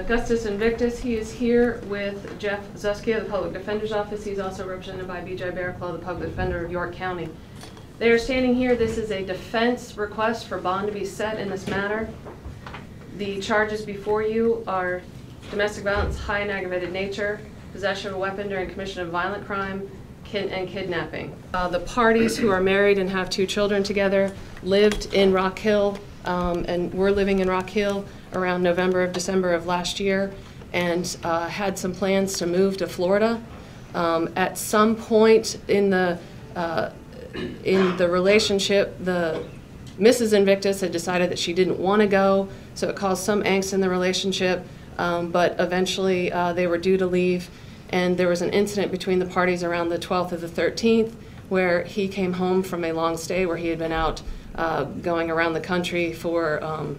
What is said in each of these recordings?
Augustus Invictus, he is here with Jeff Zuskia, the Public Defender's Office. He's also represented by B.J. Barrowclough, the Public Defender of York County. They are standing here, this is a defense request for bond to be set in this matter. The charges before you are domestic violence, high and aggravated nature, possession of a weapon during commission of violent crime, kin- and kidnapping. Uh, The parties who are married and have two children together lived in Rock Hill, um, and were living in Rock Hill around November of December of last year, and uh, had some plans to move to Florida. Um, At some point in the, uh, in the relationship, the Mrs. Invictus had decided that she didn't want to go, so it caused some angst in the relationship. Um, but eventually, uh, they were due to leave, and there was an incident between the parties around the 12th or the 13th, where he came home from a long stay where he had been out uh, going around the country for, um,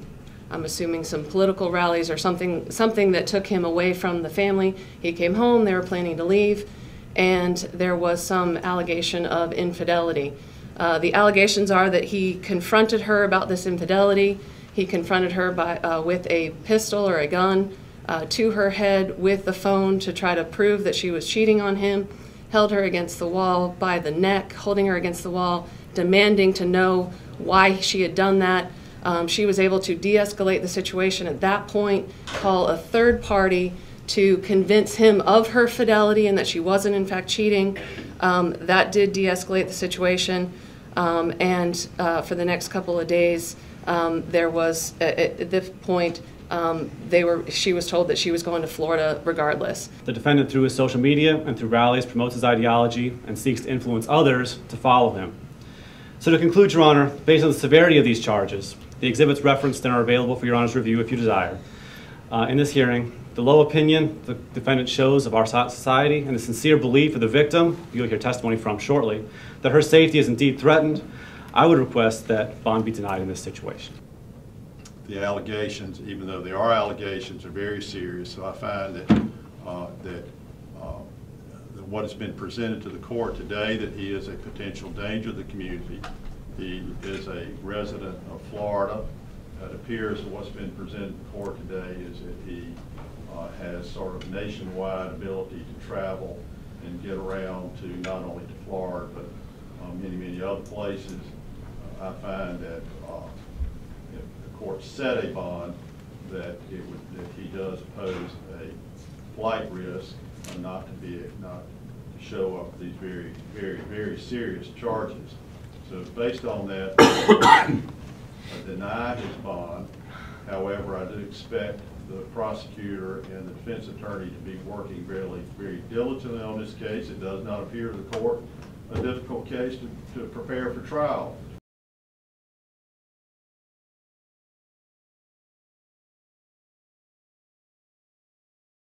I'm assuming, some political rallies or something, something that took him away from the family. He came home. They were planning to leave and there was some allegation of infidelity. Uh, the allegations are that he confronted her about this infidelity. He confronted her by, uh, with a pistol or a gun uh, to her head with the phone to try to prove that she was cheating on him, held her against the wall by the neck, holding her against the wall, demanding to know why she had done that. Um, she was able to de escalate the situation at that point, call a third party to convince him of her fidelity and that she wasn't in fact cheating. Um, that did de-escalate the situation. Um, and uh, for the next couple of days, um, there was at, at this point um, they were. She was told that she was going to Florida regardless. The defendant, through his social media and through rallies, promotes his ideology and seeks to influence others to follow him. So, to conclude, Your Honor, based on the severity of these charges, the exhibits referenced and are available for Your Honor's review if you desire. Uh, in this hearing, the low opinion the defendant shows of our society and the sincere belief of the victim, you'll hear testimony from shortly, that her safety is indeed threatened, I would request that bond be denied in this situation. the allegations, even though they are allegations, are very serious. So I find that, uh, that, uh, that what has been presented to the court today, that he is a potential danger to the community. He is a resident of Florida. It appears what's been presented court today is that he uh, has sort of nationwide ability to travel and get around to not only to Florida, but uh, many, many other places. Uh, I find that uh, if the court set a bond, that it would, that he does pose a flight risk not to be, not to show up these very, very, very serious charges. So based on that, I deny his bond. However, I do expect the prosecutor and the defense attorney to be working really, very diligently on this case. It does not appear to the court a difficult case to, to prepare for trial.